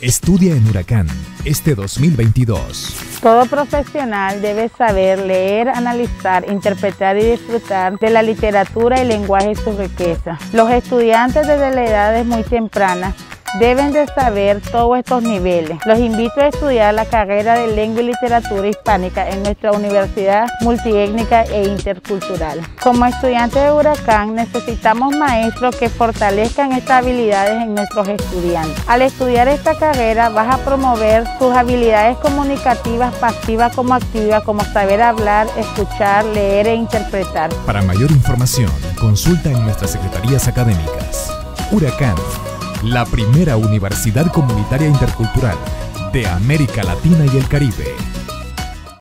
Estudia en Huracán este 2022. Todo profesional debe saber leer, analizar, interpretar y disfrutar de la literatura y lenguaje y su riqueza. Los estudiantes desde la edades muy tempranas deben de saber todos estos niveles. Los invito a estudiar la carrera de Lengua y Literatura Hispánica en nuestra Universidad Multiétnica e Intercultural. Como estudiantes de Huracán necesitamos maestros que fortalezcan estas habilidades en nuestros estudiantes. Al estudiar esta carrera vas a promover sus habilidades comunicativas pasivas como activas, como saber hablar, escuchar, leer e interpretar. Para mayor información, consulta en nuestras secretarías académicas. Huracán la primera universidad comunitaria intercultural de América Latina y el Caribe.